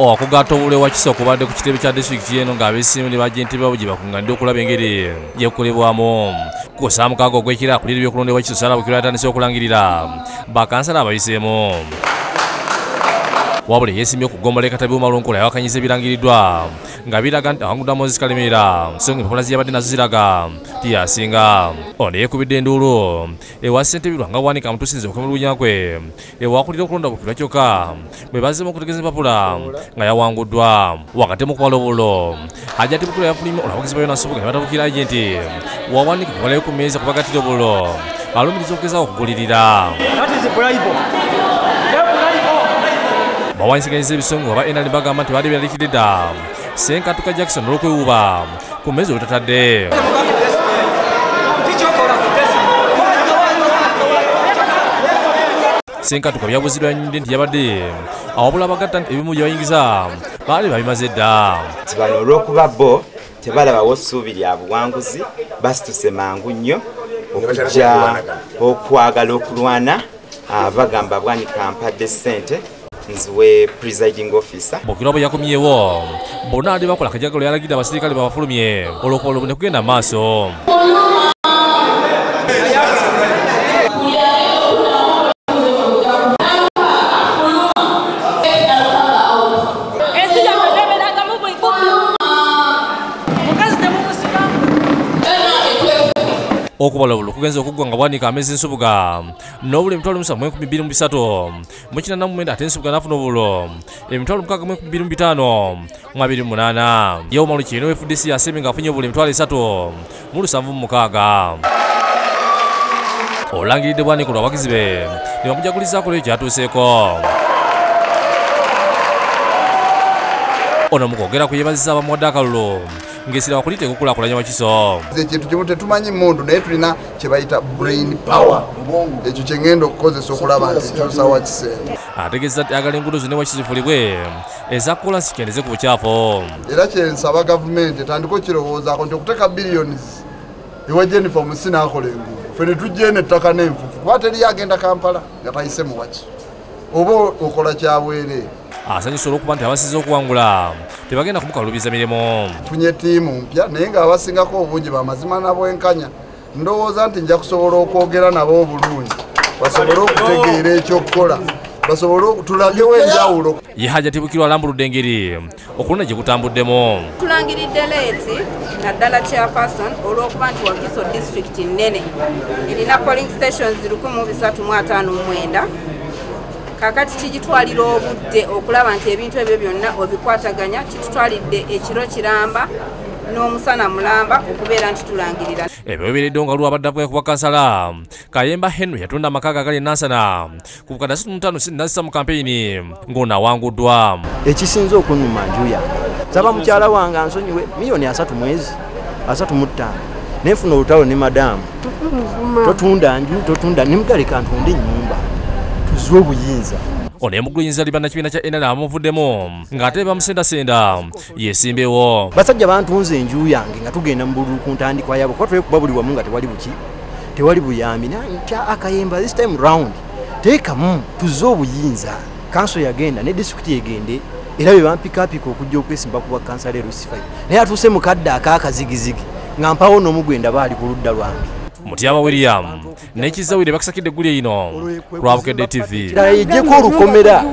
okugatta obule wakisa okubadde ku kitebe kya disitulikiti eno ng'abesimu ne bajenti babo gye bakuŋŋanidde okulaba engeri yekukolebwamu ku ssaamukaaga ogwekira akulira ebyokulondebwa kiso sala bukiro yatandise okulangirira bakansala abayiseemu wabula yeesimbye okugombola ekatabi omalunkola yawakanyiza ebirangiriddwa nga biraga nti awangudwa moses kalemera. So nga empapula ziyabadde nazo ziraga tiyasinga ono yeekubidde enduulu ewa ssente birwa nga wanika mutusinze okwemulugunya kwe ewakulira okulonda bukirwa kyokka bwe bazzemu okutegeza empapula nga yawanguddwa wakati mu kubala obulo hajati bukiro yafulumye olabagizi bayo nasubuga ne batabukira agenti. Wawanika kubalayo ku mmeeza kubagatira obulo alumiriza okugezaho okugulirira bawanyisiganyisa ebisongo aba nrd bagamba nti baali beralikidde dda senkatuka jackson olw'okwewuuba ku mmeezi wetatadde senkatuka byabuziddwa nyumidde nti yabadde awabula abagatta nti ebimu gye bayingiza baali babimaze dda. Nti bano olw'okuba bo tebalabawo ssuubi lya buwanguzi basituse mangu nnyo okujja okwagala okulwana. Bagamba bwanika mpadde ssente nziwe presiding officer. Bukirwa bwe yakomyewo bonna adi bakola akajagalo yalagidde abasirikale babafulumye olwokuba olubune kugenda maaso okubala bulu kugenza okuggwa nga bwanika amezi nsubuga n'obula emitwalo musanvu mu enkumi bbiri mu bisatu. Mu mu mwenda ate nsubuga n'afuna obulo. Emitwalo mukaaga mu enkumi bbiri mu bitaano mu abiri mu munaana. Yewomalu kino fdc yasembe ng'afunye obululu emitwalo esatu mu lusanvu mu mukaaga. Olangiridde bwanika olwo abagizi be ne bamujagulizaako kyatuuseeko ono mu kwogera ku yeebazisa abamuwadde akalulu ng'esira wakulita ekukulaakulanya wakiso ekintu kimu tetumanyi mundu naye tulina kyebayita brain power. Ekyo kyengenda okukozesa okulaba nti kyusawa kiseera. Ategeeza ayagala enguudo zonna wakizifulibwe eza kolansi kendeze ku bukyafu era kyensaba gavumenti etandika okirowoozaako nti okuteeka biliyoni ewa jennifer musi naakola enguudo. Fe ne tujja nettaka n'enfufu kuba teri agenda kampala nga tayise muwaki oba okola kyabwereere asanyusa olw'okuba nti abasize okuwangula tebagenda kumukalubiza mirimu funye ttiimu mpya naye ng'abasingako obungi bamazima nabwenkanya ndowooza nti nja kusobola okwogera nabo obulungi. Basobole okutegeera ekyokukola basobole tulagewo enjawulo. Ye hajati bukirwa alambuludde engeri okulonda gye kutambuddemu tulangiridde leeti naddala chairperson olw'okuba nti wakiso district nnene. Erina polling stations 1359 kakati kigitwalira obudde okulaba nti ebintu ebyo byonna obikwataganya kitutwalidde ekiro kiramba n'omusana mulamba okubeera nti tulangirira. Ebyo bibeereddewo nga lwabadde avuga ku bakansala kayemba henry yatunda amakaaga agali enansana ku bukadde 65 mu kampeyini ng'ono awanguddwa ekisinze okunuma njuya. Saba mukyala wange ansonyiwe miliyoni asatu mwezi asatu mu ttaano. Nenfuna olutalo ne madamu. Totunda nju totunda nimugaleka ntunde ennyumba tuzwe obuyinza ono emugulu yinza liba nakibiina kya nl amuvuddemu ng'ate bamusendasenda. Yeesimbewo basajja bantunze enju yange nga tugenda mu bululu ku ntandikwa yabo kuba twekuba buli wamu nga tewali buki tewali buyambi. Ntya akayemba this time round teekamu tuzze obuyinza. Kanso yagenda ne disitulikiti egende era bye bampikaapika okujja okwesimba ku bakansala e rusifai naye atuuse mu kadde ak'akazigizigi nga mpawo n'omugwenda baali ku ludda lwange mutyaba william. Nekizza wire bakisakidde eggulye yino kulwa bukedde tv olukomera